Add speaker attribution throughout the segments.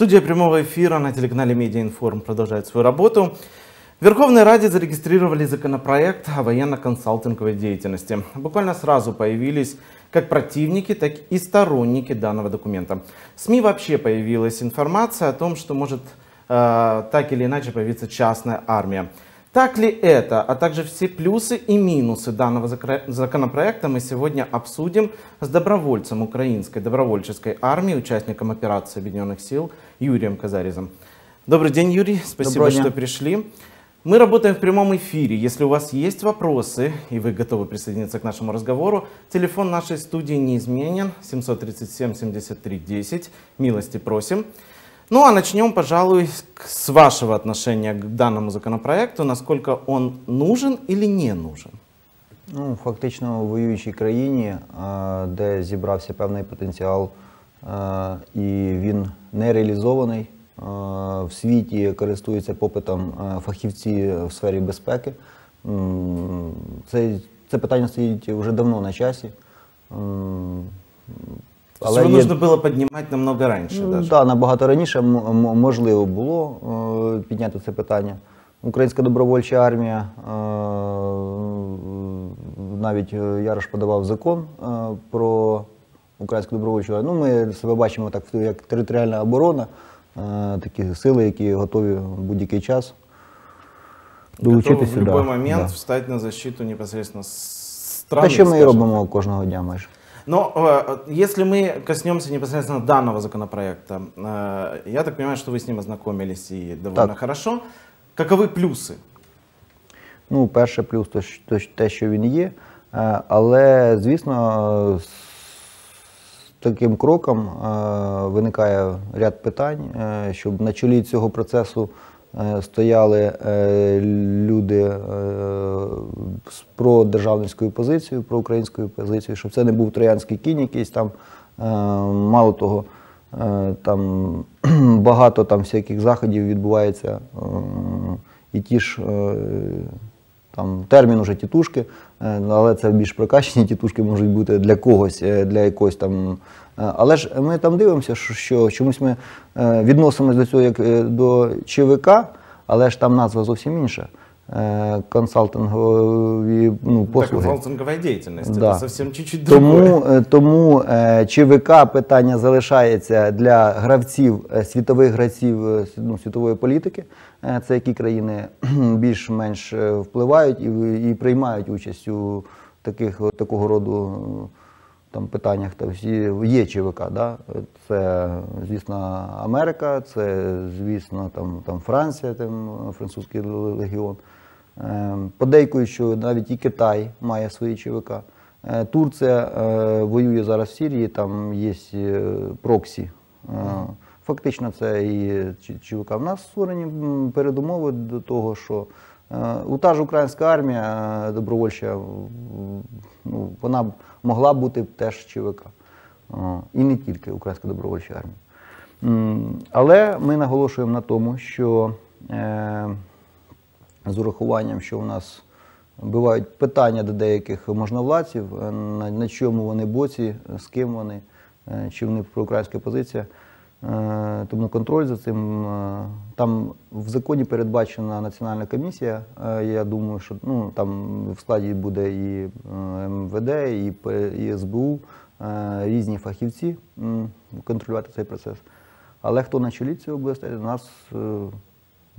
Speaker 1: Студия прямого эфира на телеканале Медиаинформ продолжает свою работу. В Верховной Раде зарегистрировали законопроект о военно-консалтинговой деятельности. Буквально сразу появились как противники, так и сторонники данного документа. В СМИ вообще появилась информация о том, что может э, так или иначе появиться частная армия. Так ли это, а также все плюсы и минусы данного законопроекта мы сегодня обсудим с добровольцем украинской добровольческой армии, участником операции Объединенных сил Юрием Казаризом. Добрый день, Юрий, спасибо, что пришли. Мы работаем в прямом эфире. Если у вас есть вопросы и вы готовы присоединиться к нашему разговору, телефон нашей студии неизменен 737 73 10. Милости просим. Ну а начнем, пожалуй, с вашего отношения к данному законопроекту, насколько он нужен или не нужен.
Speaker 2: Ну, Фактично у воюючій країні, де зібрався певний потенціал, і він не реалізований. В світі користуються попитом фахівці в сфері безпеки. Це, це питання стоїть вже давно на часі.
Speaker 1: Але Його є... було піднімати намного раніше.
Speaker 2: Так, да, набагато раніше можливо було е, підняти це питання. Українська добровольча армія, е, навіть е, Ярош подавав закон про українську добровольчу армію. Ну, Ми себе бачимо так, як територіальна оборона, такі сили, які готові в будь-який час
Speaker 1: долучитися. в будь-який момент да. встати на защиту непосредственно страни.
Speaker 2: Те, що ми і робимо кожного дня майже.
Speaker 1: Но э, если мы коснемся непосредственно данного законопроекта, э, я так понимаю, что вы с ним ознакомились и довольно так. хорошо. Каковы плюси?
Speaker 2: Ну, перше плюс то, то те, що він є. Е, але, звісно, з таким кроком е, виникає ряд питань, е, щоб на чолі цього процесу. Е, стояли е, люди е, про державницькою позицією, про українською позицією, щоб це не був троянський кінь, якийсь там, мало того, там багато там всяких заходів відбувається, і ті ж там термін уже тітушки, але це більш прокачені тітушки можуть бути для когось, для якогось там але ж ми там дивимося, що чомусь ми е, відносимося до цього як е, до ЧВК, але ж там назва зовсім інша. Консалтингові ну, послуги.
Speaker 1: Так, консалтингова діяльність,
Speaker 2: да. це зовсім чуть-чуть Тому, тому ЧВК питання залишається для гравців, світових гравців ну, світової політики. Це які країни більш-менш впливають і і приймають участь у таких, такого роду там питаннях та всі є ЧВК. Да? Це, звісно, Америка, це, звісно, там там Франція, там французький легіон. Е, подейкують, що навіть і Китай має свої ЧВК. Е, Турція е, воює зараз в Сирії, там є проксі. Фактично, це і ЧВК. В нас створені передумови до того, що та ж українська армія добровольча, ну, вона могла бути теж ЧВК. І не тільки Українська добровольча армія. Але ми наголошуємо на тому, що е, з урахуванням, що у нас бувають питання до деяких можновладців, е, на, чому вони боці, з ким вони, е, чи вони проукраїнська позиція. Тому контроль за цим там в законі передбачена національна комісія. Я думаю, що ну там в складі буде і МВД, і і СБУ, різні фахівці контролювати цей процес. Але хто на чолі цього буде стояти, нас е,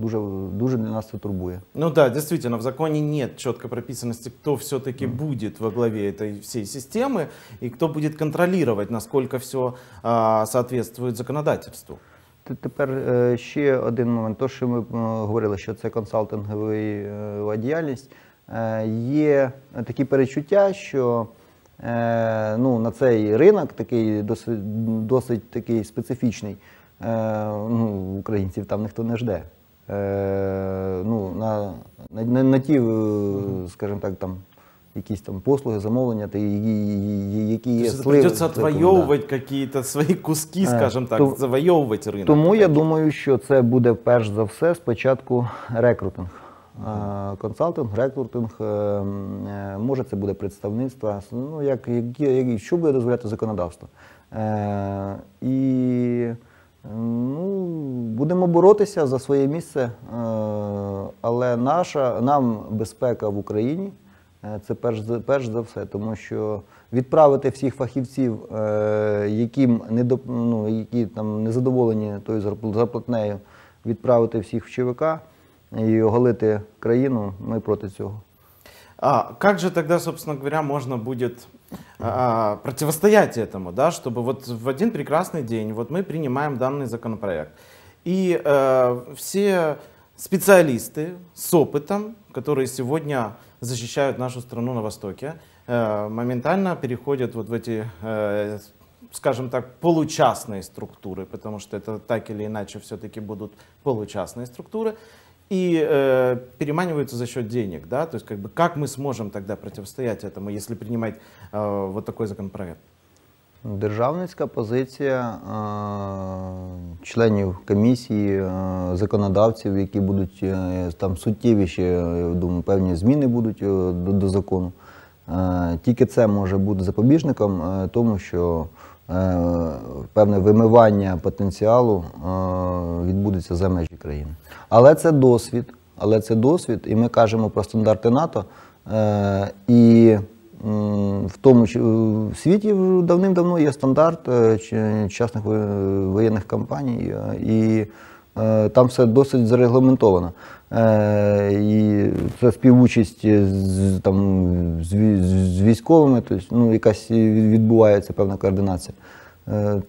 Speaker 2: дуже дуже для нас це турбує.
Speaker 1: Ну да, действительно, в законе нет четкой прописанности, кто все-таки mm. будет во главе этой всей системы и кто будет контролировать, насколько все а, соответствует законодательству.
Speaker 2: Тепер е, ще один момент. То, що ми говорили, що це консалтингова діяльність. Е, є такі перечуття, що е, ну, на цей ринок такий досить досить такий специфічний. Ну, Українців там ніхто не жде. Ну, На на, на ті, скажімо так, там якісь там послуги, замовлення, та які є
Speaker 1: сливи. Придеться отвоювати да. якісь свої куски, скажімо так, То, завойовувати ринок.
Speaker 2: Тому я думаю, що це буде перш за все спочатку рекрутинг. Консалтинг, рекрутинг, е, е, може це буде представництво, ну, як, як, що буде дозволяти законодавство. Е, і ну, будемо боротися за своє місце, е, але наша нам безпека в Україні е, це перш перш за все, тому що відправити всіх фахівців, е, яким не ну, які там не задоволені тою зарплатнею, відправити всіх в ЧВК і оголити країну. Ми проти цього.
Speaker 1: А как же тогда, собственно говоря, можно будет а, противостоять этому, да, чтобы вот в один прекрасный день вот мы принимаем данный законопроект, и э, все специалисты с опытом, которые сегодня защищают нашу страну на Востоке, э, моментально переходят вот в эти, э, скажем так, получастные структуры, потому что это так или иначе все-таки будут получастные структуры, и э, переманиваются за счет денег, да, то есть как бы как мы сможем тогда противостоять этому, если принимать э, вот такой законопроект?
Speaker 2: Державницька позиція е, членів комісії, е, законодавців, які будуть е, там суттєві ще, я думаю, певні зміни будуть е, до, до закону. Е, Тільки це може бути запобіжником е, тому, що е, певне вимивання потенціалу е, відбудеться за межі країни. Але це досвід, але це досвід, і ми кажемо про стандарти НАТО. Е, І В тому в світі давним-давно є стандарт е, частних воєнних компаній, е, і там все досить зарегламентовано. І це співучасть з, там, з, військовими, тобто, ну, якась відбувається певна координація.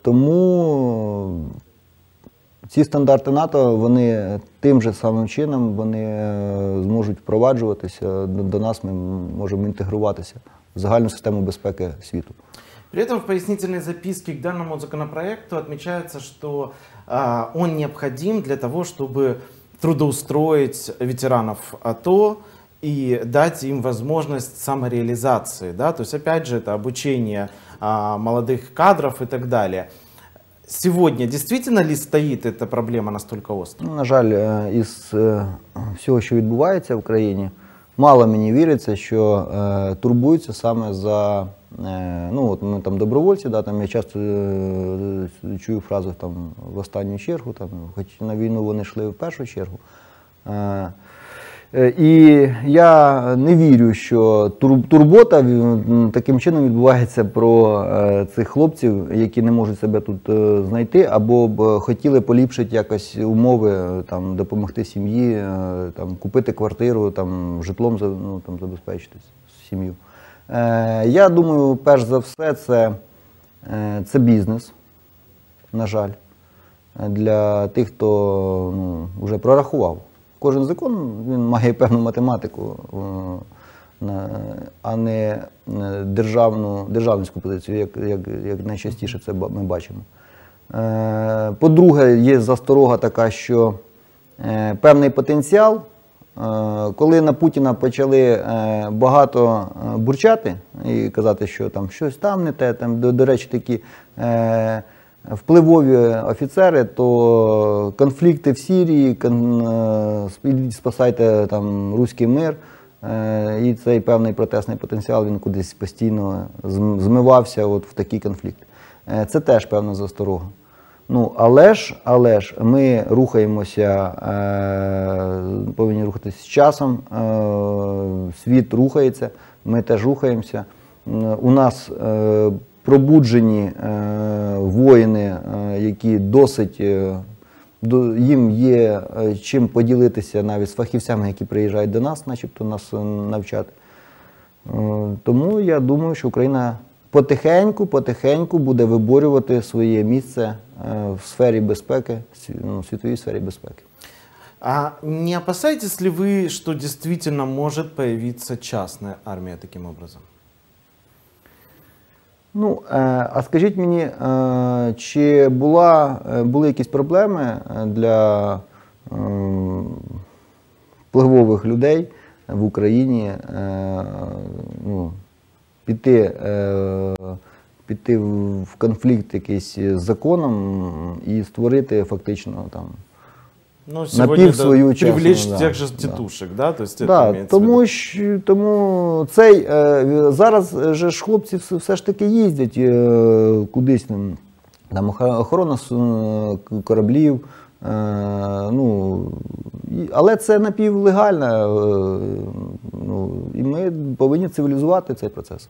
Speaker 2: Тому ці стандарти НАТО вони тим же самим чином вони е, зможуть впроваджуватися до, до нас. Ми можемо інтегруватися в загальну систему безпеки світу.
Speaker 1: При этом в пояснительной записке к данному законопроекту отмечается, что а, он необходим для того, чтобы трудоустроить ветеранов АТО и дать им возможность самореализации. Да? То есть, опять же, это обучение а, молодых кадров и так далее. Сегодня действительно ли стоит эта проблема настолько остро?
Speaker 2: Ну, на жаль, із е, всього, що відбувається в країні, мало мені віриться, що е, турбуються саме за е, ну от ми там добровольці, да, там я часто е, чую фразу там в останню чергу, там, хоч на війну вони йшли в першу чергу. Е, І я не вірю, що турбота таким чином відбувається про е, цих хлопців, які не можуть себе тут е, знайти, або б хотіли поліпшити якось умови, е, там, допомогти сім'ї, е, там, купити квартиру, там, житлом ну, там, забезпечити сім'ю. Е, Я думаю, перш за все, це, е, це бізнес, на жаль, е, для тих, хто ну, вже прорахував. Кожен закон він має певну математику, е, а не е, державну, державницьку позицію, як, як, як найчастіше це ми бачимо. Е, По-друге, є засторога така, що певний потенціал, коли на Путіна почали багато бурчати і казати, що там щось там не те, там, до, до речі, такі впливові офіцери, то конфлікти в Сирії, кон, е, спасайте там руський мир. Е, І цей певний протестний потенціал він кудись постійно змивався от в такі конфлікти. Е, Це теж певна засторога. Ну, але ж, але ж ми рухаємося, е, повинні рухатися з часом. Е, світ рухається, ми теж рухаємося. У нас пробуджені е, воїни, е, які досить е, їм є чим поділитися навіть з фахівцями, які приїжджають до нас, начебто нас навчати. Тому я думаю, що Україна потихеньку, потихеньку буде виборювати своє місце в сфері безпеки, ну, в світовій сфері безпеки.
Speaker 1: А не опасаетесь ли вы, что действительно может появиться частная армия таким образом?
Speaker 2: Ну, е, а скажіть мені, е, чи була, е, були якісь проблеми для впливових людей в Україні ну, піти, піти в конфлікт якийсь з законом і створити фактично там.
Speaker 1: Ну,
Speaker 2: Напів свою частну,
Speaker 1: привлечь
Speaker 2: да,
Speaker 1: тех же
Speaker 2: да.
Speaker 1: тетушек, да? То есть это
Speaker 2: Да,
Speaker 1: имеется в виду.
Speaker 2: тому, що, тому цей, е, зараз же ж хлопці все, все ж таки їздять е, кудись там, там охо- охорона с- е, кораблів, Е, ну, і- але це напівлегально, е, ну, і ми повинні цивілізувати цей процес.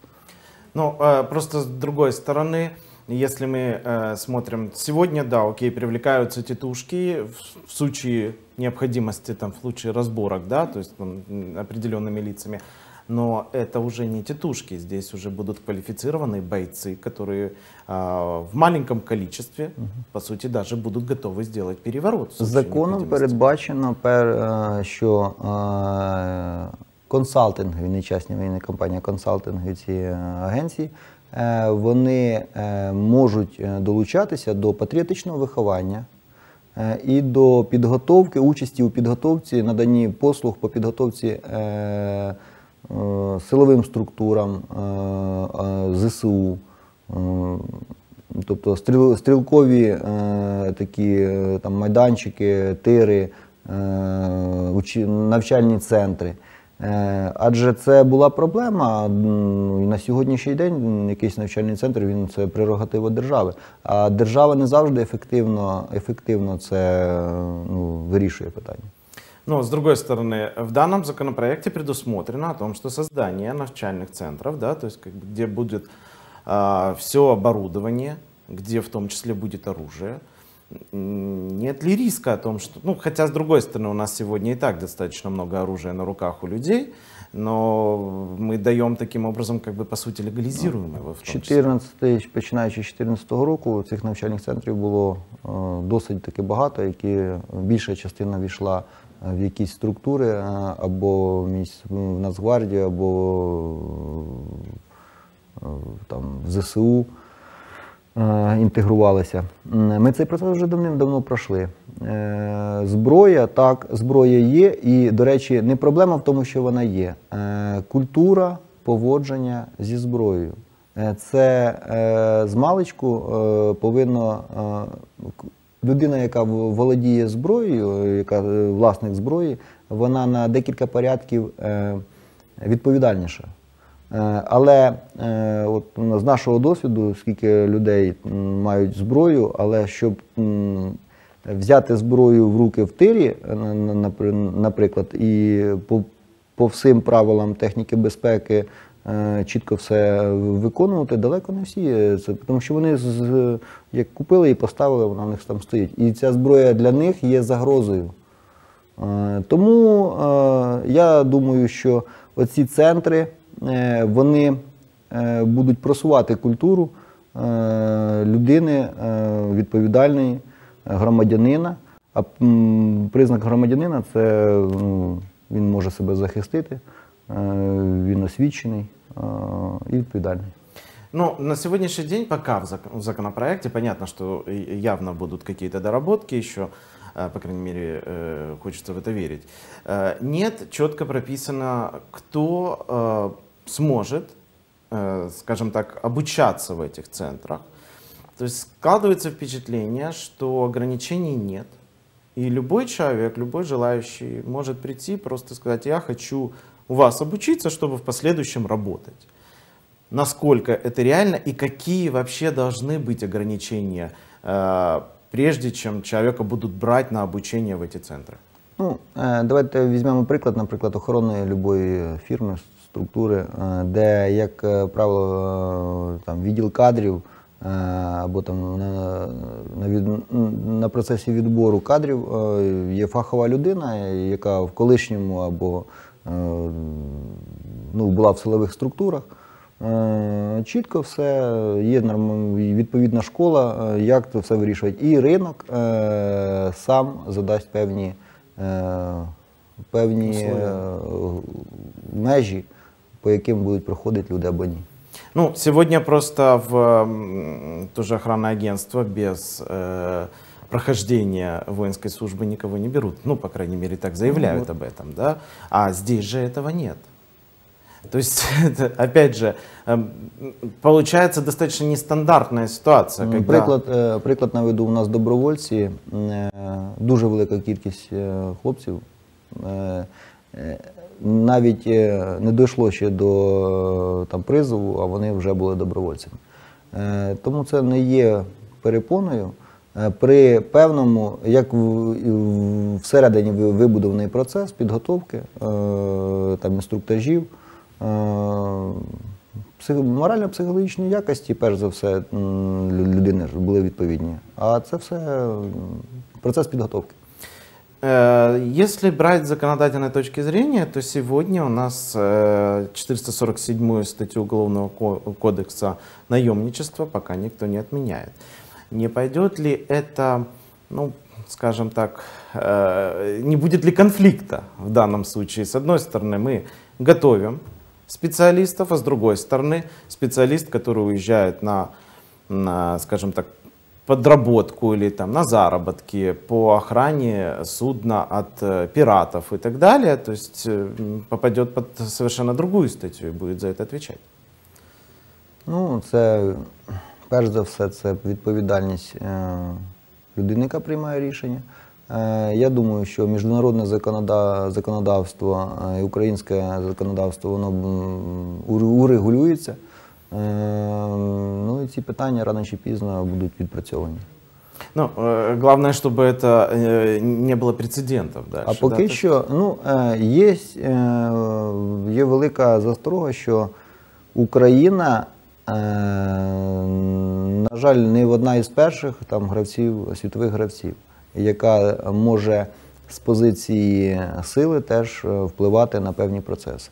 Speaker 1: Ну, э, просто с другой стороны, если мы э, смотрим, сегодня, да, окей, привлекаются тетушки в, в случае необходимости, там, в случае разборок, да, то есть там, м, определенными лицами, но это уже не тетушки, здесь уже будут квалифицированные бойцы, которые а, в маленьком количестве, по сути, даже будут готовы сделать переворот. в случае
Speaker 2: Законом
Speaker 1: необходимости.
Speaker 2: передбачено, пер, е, що е, консалтингові, нечасні воєнні компанії, консалтингові ці е, агенції, е, вони е, можуть е, долучатися до патріотичного виховання е, і до підготовки, участі у підготовці, наданні послуг по підготовці е, е, силовим структурам е, е, ЗСУ. е, Тобто стрілкові е, такі е, там, майданчики, тири, е, навчальні центри. Е, адже це була проблема. м, І на сьогоднішній день м, якийсь навчальний центр він це прерогатива держави. А держава не завжди ефективно, ефективно це е, ну, вирішує питання.
Speaker 1: Но, с другой стороны, в данном законопроекте предусмотрено о том, что создание навчальных центров, да, то есть как бы, где будет все оборудование, где в том числе будет оружие, м, нет ли риска о том, что, ну, хотя с другой стороны, у нас сегодня и так достаточно много оружия на руках у людей, но мы даем таким образом, как бы, по сути, легализируем его в том числе.
Speaker 2: 14, починаючи з 2014 року, цих навчальних центрів було е, досить таки багато, які більша частина війшла е, в якісь структури е, або в міс- в Нацгвардію, або е, там, в ЗСУ е, інтегрувалися. Ми цей процес вже давним-давно пройшли. Е, Зброя, так, зброя є, і, до речі, не проблема в тому, що вона є. Е, Культура поводження зі зброєю. Е, Це е, з маличку е, повинно е, людина, яка володіє зброєю, е, яка е, власник зброї, вона на декілька порядків е, відповідальніша. Е, Але е, от ну, з нашого досвіду, скільки людей мають зброю, але щоб взяти зброю в руки в тирі, е, на- на- напри- наприклад, і по, по всім правилам техніки безпеки чітко все виконувати, далеко не всі. Це, тому що вони з, як купили і поставили, вона в них там стоїть. І ця зброя для них є загрозою. Тому я думаю, що оці центри вони е, будуть просувати культуру е, людини е, відповідальної, е, громадянина. А признак громадянина це ну, він може себе захистити, е, він освічений е, і відповідальний.
Speaker 1: Ну, на сегодняшний день пока в, зак- в законопроекте понятно, что явно будут какие-то доработки еще, по крайней мере, э, хочется в это верить. Э, Нет четко прописано, кто э, сможет, э, скажем так, обучаться в этих центрах. То есть складывается впечатление, что ограничений нет. И любой человек, любой желающий может прийти просто сказать, я хочу у вас обучиться, чтобы в последующем работать насколько это реально и какие вообще должны быть ограничения, э, прежде чем человека будут брать на обучение в эти центры?
Speaker 2: Ну, е, давайте візьмемо приклад, наприклад, охоронної любої фірми, структури, е, де, як е, правило, там, відділ кадрів е, або там на, на, від, на процесі відбору кадрів е, є фахова людина, яка в колишньому або е, ну, була в силових структурах. Е, Чітко все, є норм- відповідна школа, е, як це все вирішувати. І ринок е, сам задасть певні, е, певні
Speaker 1: Условия.
Speaker 2: е, межі, по яким будуть проходити люди або ні.
Speaker 1: Ну, сегодня просто в м, тоже охранное агентство без э, прохождения воинской службы никого не берут. Ну, по крайней мере, так заявляют об этом, да? А здесь же этого нет. То есть, это, опять же, эм, получается достаточно нестандартная ситуация, когда...
Speaker 2: Приклад, е, приклад наведу, у нас добровольці, е, дуже велика кількість е, хлопців. е, е, Навіть не дійшло ще до там, призову, а вони вже були добровольцями. Тому це не є перепоною. При певному, як всередині вибудований процес підготовки, там, інструктажів, морально-психологічні якості, перш за все, м, лю- людини ж були відповідні. А це все м, процес підготовки.
Speaker 1: Э, Если брать с законодательной точки зрения, то сегодня у нас э, 447 статью Уголовного ко- кодекса наемничества пока никто не отменяет. Не пойдет ли это, ну, скажем так, э, не будет ли конфликта в данном случае? С одной стороны, мы готовим специалистов, а с другой стороны, специалист, который уезжает на, на скажем так, подработку или там на заработки по охране судна от э, пиратов и так далее, то есть э, м, попадет под совершенно другую статью и будет за это отвечать.
Speaker 2: Ну, це перш за все, це відповідальність е, людини, яка приймає рішення. Е, Я думаю, що міжнародне законода- законодавство е, і українське законодавство воно м, ур- урегулюється. Е, Ну і ці питання рано чи пізно будуть відпрацьовані.
Speaker 1: Ну, э, главное, чтобы это э, не было прецедентов дальше.
Speaker 2: А
Speaker 1: да,
Speaker 2: поки
Speaker 1: то есть-
Speaker 2: що ну, е, є, е, є велика засторога, що Україна, е, на жаль, не одна із перших там, гравців, світових гравців, яка може з позиції сили теж е, впливати на певні процеси.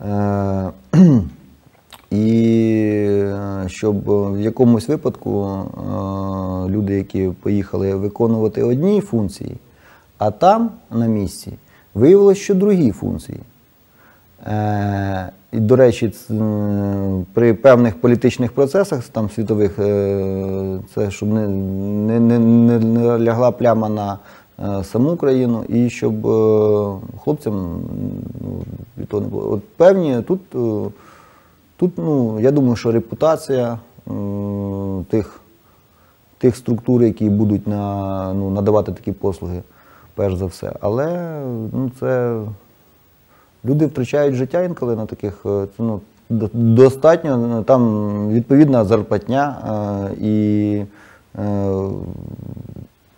Speaker 2: Е, І е, щоб в якомусь випадку люди, які поїхали виконувати одні функції, а там на місці виявилося, що другі функції. Е, І, до речі, при певних політичних процесах там світових, е, це щоб не, не, не, не, лягла пляма на е, саму країну, і щоб хлопцям ну, від не було. От певні тут, тут ну, я думаю, що репутація тих тих структур, які будуть на, ну, надавати такі послуги, перш за все. Але ну, це люди втрачають життя інколи на таких. е, це, Ну, до- достатньо ну, там відповідна зарплатня, е, і е,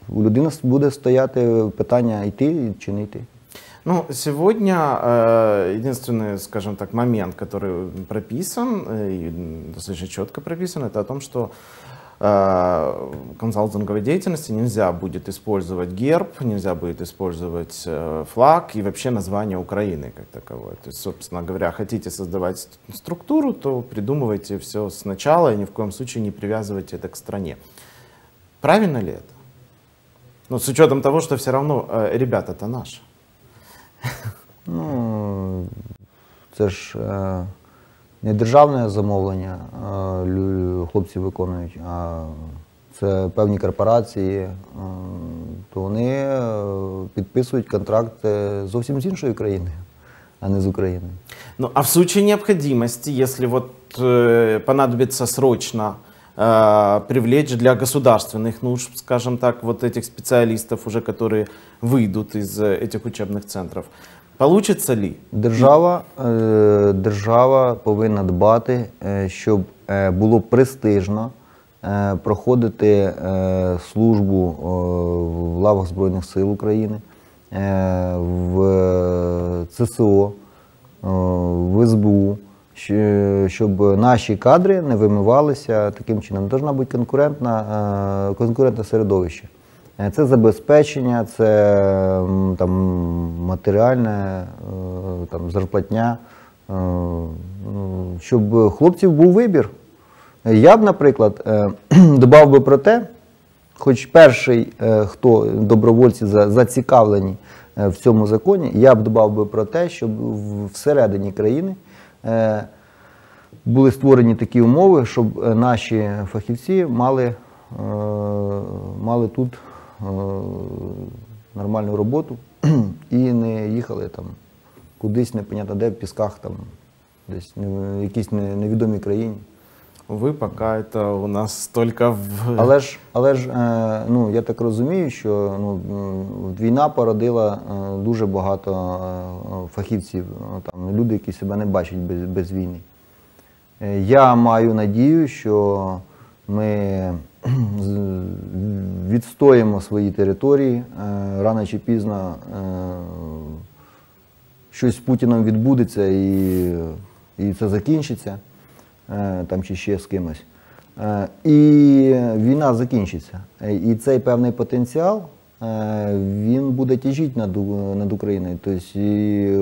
Speaker 2: у людини буде стояти питання йти чи не йти.
Speaker 1: Ну, сегодня э, единственный, скажем так, момент, который прописан, э, и достаточно четко прописан, это о том, что э, в консалтинговой деятельности нельзя будет использовать герб, нельзя будет использовать э, флаг и вообще название Украины как таковое. То есть, собственно говоря, хотите создавать ст- структуру, то придумывайте все сначала и ни в коем случае не привязывайте это к стране. Правильно ли это? Ну, с учетом того, что все равно э, ребята-то наши.
Speaker 2: Ну, це ж е, не державне замовлення е, лю- хлопці виконують, а це певні корпорації, е, то вони е, підписують контракти зовсім з іншої країни, а не з України.
Speaker 1: Ну, а в случае необходимости, если вот э, понадобится срочно э, привлечь для государственных нужд, скажем так, вот этих специалистов уже, которые выйдут из э, этих учебных центров, получится ли?
Speaker 2: Держава, е, держава повинна дбати, е, щоб е, було престижно проходити службу в лавах Збройних сил України, в ЦСО, в СБУ, щоб наші кадри не вимивалися таким чином. Должна бути конкурентне середовище. Е, Це забезпечення, це там, матеріальне, е, там, зарплатня, е, ну, щоб хлопців був вибір. Я б, наприклад, додав би про те, хоч перший, хто добровольці зацікавлені в цьому законі, я б додав би про те, щоб всередині країни були створені такі умови, щоб наші фахівці мали, мали тут нормальну роботу і не їхали там кудись, непонятно де, в пісках, там, десь не- в якійсь невідомій країні.
Speaker 1: Пока это у нас только в...
Speaker 2: Але ж, але ж е, ну, я так розумію, що ну, війна породила е, дуже багато е, фахівців, е, там, люди, які себе не бачать без, без війни. Е, Я маю надію, що Ми відстоїмо свої території. Е, Рано чи пізно е, щось з Путіном відбудеться і, і це закінчиться, е, там чи ще з кимось. І війна закінчиться. І цей певний потенціал він буде тяжіти над, над Україною. Тобто і,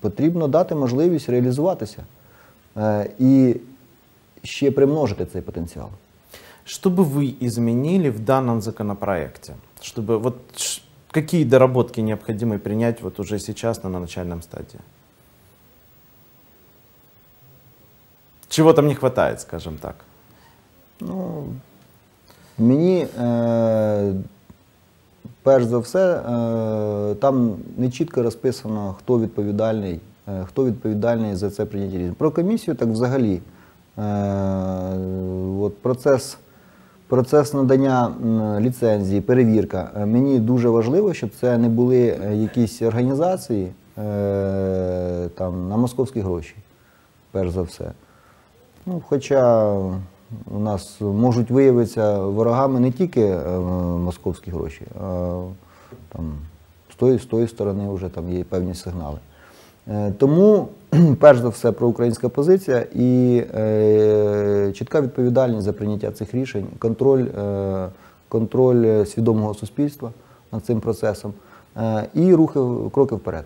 Speaker 2: потрібно дати можливість реалізуватися і ще примножити цей потенціал.
Speaker 1: Что бы вы изменили в данном законопроекте? Чтобы вот ш- какие доработки необходимо принять вот уже сейчас на начальном стадии? Чего там не хватает, скажем так?
Speaker 2: Ну, мені, е, перш за все, е, там не чітко розписано, хто відповідальний, е, хто відповідальний за це прийняття рішень. Про комісію так взагалі. Е, от процес, процес надання ліцензії, перевірка. Е, Мені дуже важливо, щоб це не були е, якісь організації там, на московські гроші, перш за все. Ну, хоча у нас можуть виявитися ворогами не тільки московські гроші, а там, з, тої, з тої сторони вже там є певні сигнали. Е, тому, перш за все, проукраїнська позиція і е, чітка відповідальність за прийняття цих рішень, контроль, е, контроль свідомого суспільства над цим процесом е, і рухи, кроки вперед.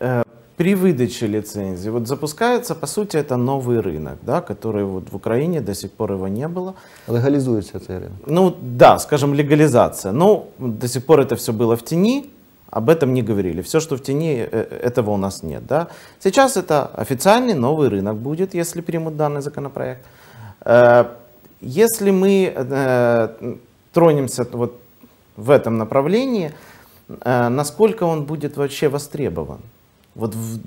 Speaker 1: Э, При выдаче лицензии, вот запускается, по сути, это новый рынок, да, который вот в Украине до сих пор его не было.
Speaker 2: Легалізується цей ринок.
Speaker 1: Ну да, скажем, легализация. Но до сих пор это все было в тени, об этом не говорили. Все, что в тени, э, этого у нас нет. Да? Сейчас это официальный новый рынок будет, если примут данный законопроект. Э, Если мы э, тронемся вот в этом направлении, э, насколько он будет вообще востребован? Вот в-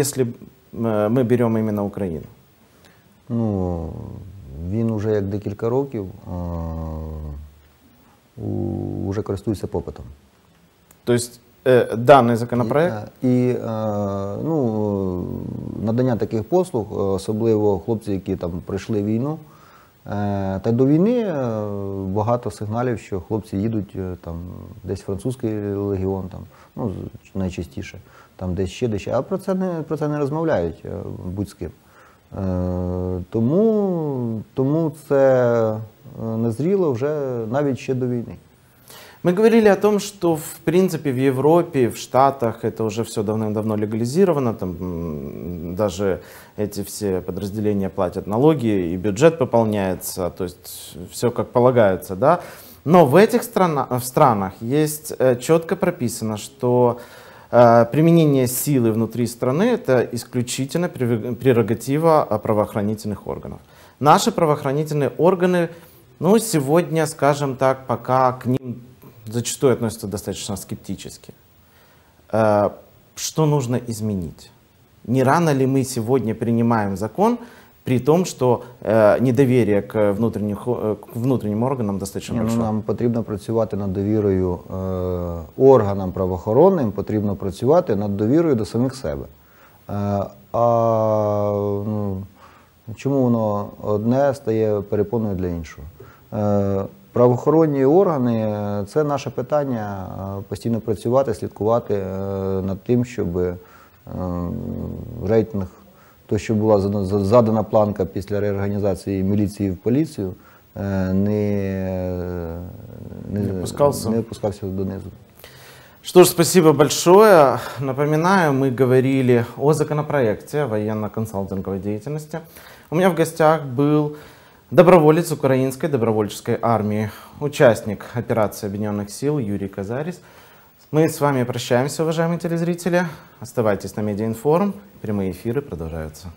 Speaker 1: если э, мы берем именно Украину.
Speaker 2: Ну, він уже як декілька років а, у- уже користується попитом.
Speaker 1: То есть э, законопроект...
Speaker 2: І, е, і е, ну, надання таких послуг, е, особливо хлопці, які там пройшли війну. е, Та до війни е, багато сигналів, що хлопці їдуть е, там, десь французький легіон, там, ну, найчастіше, там десь ще десь. А про це не, про це не розмовляють е, будь з ким. Е, Тому, тому це е, назріло вже навіть ще до війни.
Speaker 1: Мы говорили о том, что в принципе в Европе, в Штатах это уже все давным-давно легализировано, там даже эти все подразделения платят налоги и бюджет пополняется, то есть все как полагается, да. Но в этих страна, в странах есть э, четко прописано, что э, применение силы внутри страны это исключительно прерог- прерогатива э, правоохранительных органов. Наши правоохранительные органы, ну, сегодня, скажем так, пока к ним зачастую относятся достаточно скептически. Э, Что нужно изменить? Не рано ли мы сегодня принимаем закон, при том, что э, недоверие к, внутренних, э, к внутренним органам достаточно
Speaker 2: Ні, ну,
Speaker 1: большое?
Speaker 2: нам потрібно працювати над довірою е, органам правоохоронним, потрібно працювати над довірою до самих себе. Е, а ну, чому воно одне стає перепоною для іншого? Е, правоохоронні органи е, це наше питання е, постійно працювати, слідкувати е, над тим, щоб рейтинг, то, що була задана планка після реорганізації міліції в поліцію, не, не,
Speaker 1: Не опускався.
Speaker 2: не опускався донизу.
Speaker 1: Что ж, спасибо большое. Напоминаю, мы говорили о законопроекте военно-консалтинговой деятельности. У меня в гостях был доброволец украинской добровольческой армии, участник операции Объединенных сил Юрий Казарис. Мы с вами прощаемся, уважаемые телезрители. Оставайтесь на Медиаинформ. Прямые эфиры продолжаются.